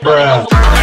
Bruh.